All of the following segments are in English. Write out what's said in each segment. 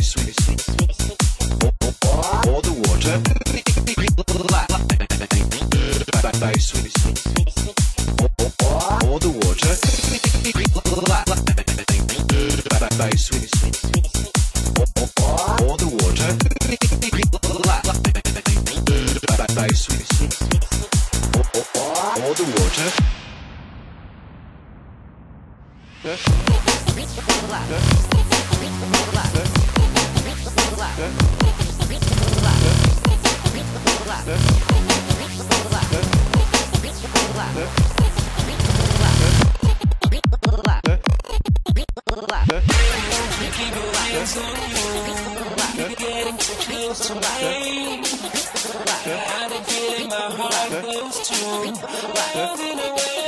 sweet. All the water I've my heart close to, riding away.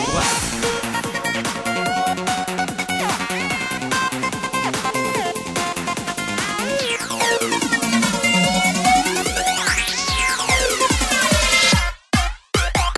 Wow.